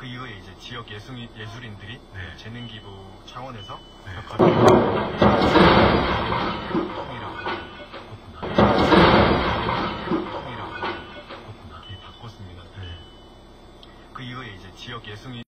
그 이후에 이제 지역 예술, 예술인들이 네. 재능기부 차원에서 네. 바꿨습니다. 네. 그 이후에 이제 지역 예술인